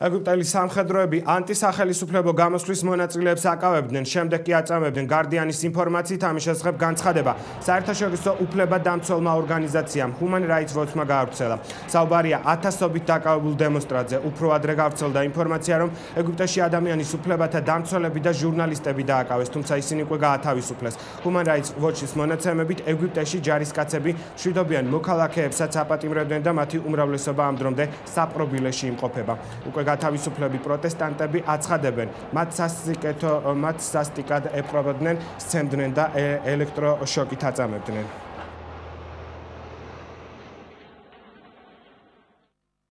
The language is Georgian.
ეგვიპტელი სამხედროები ანტისახელისუფლებო გამოსვლის მონაწილეებს აკავებდნენ, შემდეგ კი აწამებდნენ გარდიანის ინფორმაციით ამის შესახებ განცხადება. საერთაშორისო უფლებადამცველმა ორგანიზაციამ Human Rights Watch-მა გაავრცელა. საუბარია ათასობით დაკავებულ დემონსტრანტზე. უფრო ადრე გავრცელდა ინფორმაცია, რომ ეგვიპტეში ადამიანის უფლებათა დამცველები და ჟურნალისტები დააკავეს, თუმცა ისინი უკვე გაათავისუფლეს. Human Rights Watch-ის მონაცემებით, ეგვიპტეში ჯარისკაცები შვიდობიან მოქალაქეებსაც აპატიმრებდნენ და მათი უმრავლესობა ამ დრომდე საპრობილეში იმყოფება. უკვე გათავისუფლები პროტესტანტები აცხადებენ მათ სასიკეთო მათ სასტიკად ეპრობოდნენ სცემდნენ და ელექტროშოკით აწამებდნენ